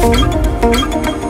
Música